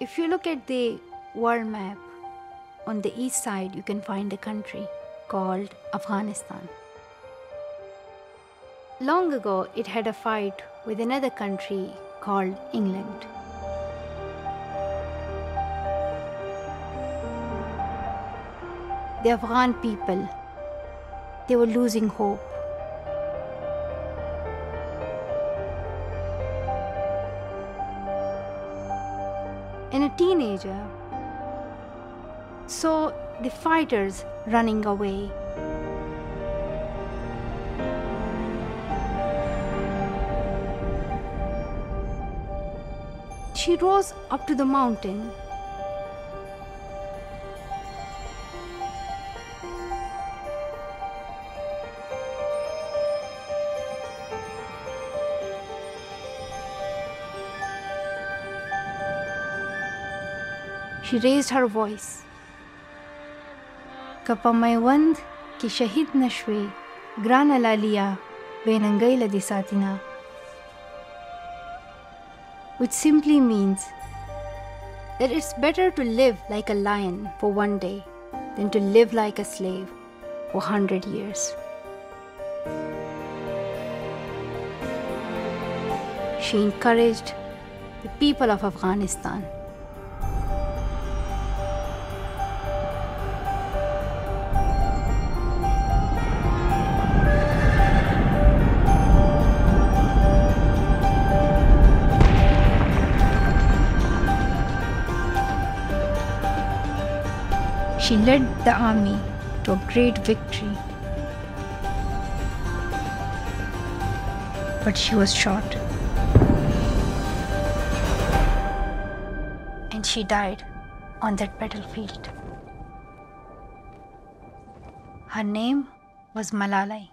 If you look at the world map, on the east side you can find a country called Afghanistan. Long ago, it had a fight with another country called England. The Afghan people, they were losing hope. And a teenager saw the fighters running away. She rose up to the mountain. She raised her voice. Kapamaywand ki shahid na shwe, grana la benangay la. Which simply means that it's better to live like a lion for one day than to live like a slave for 100 years. She encouraged the people of Afghanistan She led the army to a great victory. But she was shot. And she died on that battlefield. Her name was Malalai.